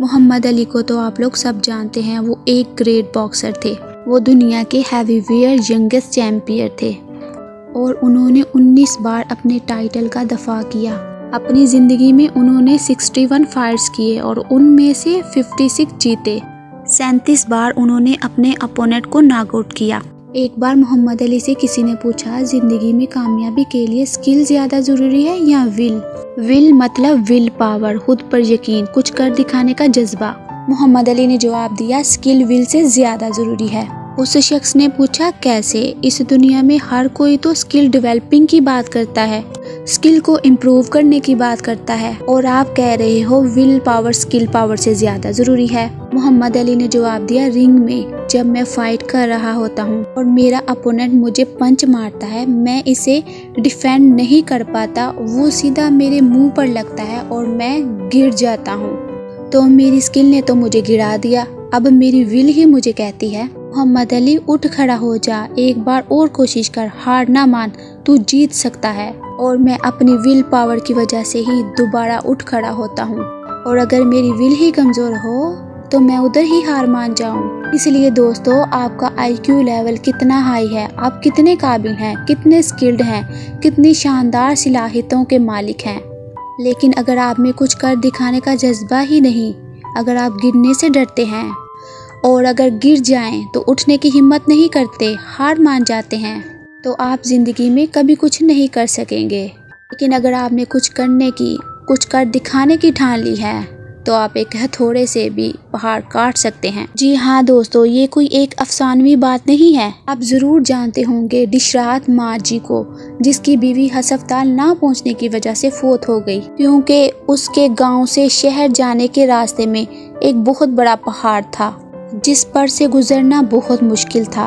मोहम्मद अली को तो आप लोग सब जानते हैं, वो एक ग्रेट बॉक्सर थे। वो दुनिया के हैवीवेयर यंगेस्ट चैम्पियर थे। और उन्होंने 19 बार अपने टाइटल का दफ़ा किया। अपनी ज़िंदगी में उन्होंने 61 फाइट्स किए और उनमें से 56 जीते। सैंतीस बार उन्होंने अपने अपोनेंट को नॉकआउट किया। एक बार मोहम्मद अली से किसी ने पूछा, ज़िंदगी में कामयाबी के लिए स्किल ज़्यादा ज़रूरी है या विल विल मतलब विल पावर खुद पर यकीन, कुछ कर दिखाने का जज्बा। मोहम्मद अली ने जवाब दिया स्किल विल से ज़्यादा ज़रूरी है। उस शख्स ने पूछा, कैसे? इस दुनिया में हर कोई तो स्किल डेवलपिंग की बात करता है। स्किल को इम्प्रूव करने की बात करता है। और आप कह रहे हो विल पावर स्किल पावर से ज़्यादा ज़रूरी है। मोहम्मद अली ने जवाब दिया रिंग में, जब मैं फाइट कर रहा होता हूँ और मेरा अपोनेंट मुझे पंच मारता है, मैं इसे डिफेंड नहीं कर पाता, वो सीधा मेरे मुँह पर लगता है और मैं गिर जाता हूँ। तो मेरी स्किल ने तो मुझे गिरा दिया। अब मेरी विल ही मुझे कहती है, मोहम्मद अली, उठ खड़ा हो जा। एक बार और कोशिश कर। हार ना मान, तू जीत सकता है। और मैं अपनी विल पावर की वजह से ही दोबारा उठ खड़ा होता हूँ। और अगर मेरी विल ही कमज़ोर हो तो मैं उधर ही हार मान जाऊँ। इसलिए दोस्तों, आपका आईक्यू लेवल कितना हाई है? आप कितने काबिल हैं? कितने स्किल्ड हैं? कितनी शानदार सलाहितों के मालिक हैं? लेकिन अगर आप में कुछ कर दिखाने का जज्बा ही नहीं, अगर आप गिरने से डरते हैं, और अगर गिर जाएँ तो उठने की हिम्मत नहीं करते, हार मान जाते हैं। तो आप ज़िंदगी में कभी कुछ नहीं कर सकेंगे। लेकिन अगर आपने कुछ करने की, कुछ कर दिखाने की ठान ली है तो आप एक हथौड़े से भी पहाड़ काट सकते हैं। जी हाँ दोस्तों, ये कोई एक अफसानवी बात नहीं है। आप ज़रूर जानते होंगे डिशरात माँ जी को, जिसकी बीवी हस्पताल ना पहुँचने की वजह से फोत हो गई। क्योंकि उसके गाँव से शहर जाने के रास्ते में एक बहुत बड़ा पहाड़ था, जिस पर से गुजरना बहुत मुश्किल था।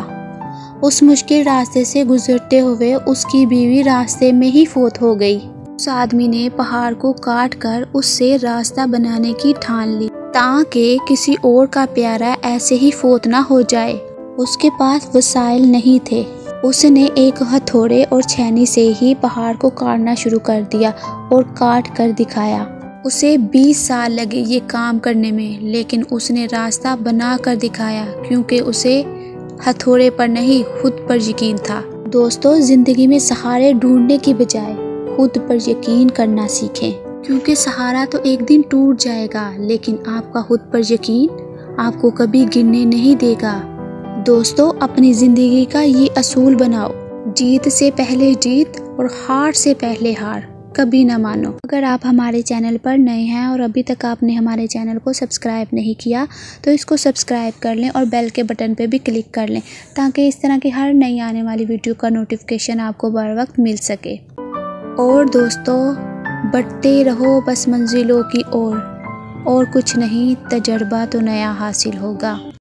उस मुश्किल रास्ते से गुजरते हुए उसकी बीवी रास्ते में ही फोत हो गई। उस आदमी ने पहाड़ को काट कर उससे रास्ता बनाने की ठान ली, ताकि किसी और का प्यारा ऐसे ही फोत ना हो जाए। उसके पास वसाइल नहीं थे। उसने एक हथौड़े और छैनी से ही पहाड़ को काटना शुरू कर दिया और काट कर दिखाया। उसे 20 साल लगे ये काम करने में, लेकिन उसने रास्ता बना कर दिखाया, क्योंकि उसे हथौड़े पर नहीं, खुद पर यकीन था। दोस्तों, ज़िंदगी में सहारे ढूँढने की बजाय खुद पर यकीन करना सीखें। क्योंकि सहारा तो एक दिन टूट जाएगा, लेकिन आपका खुद पर यकीन आपको कभी गिरने नहीं देगा। दोस्तों, अपनी ज़िंदगी का ये असूल बनाओ। जीत से पहले जीत और हार से पहले हार। कभी ना मानो। अगर आप हमारे चैनल पर नए हैं और अभी तक आपने हमारे चैनल को सब्सक्राइब नहीं किया तो इसको सब्सक्राइब कर लें और बेल के बटन पे भी क्लिक कर लें ताकि इस तरह की हर नई आने वाली वीडियो का नोटिफिकेशन आपको बर वक्त मिल सके। और दोस्तों बढ़ते रहो बस मंजिलों की ओर और, और कुछ नहीं तजर्बा तो नया हासिल होगा।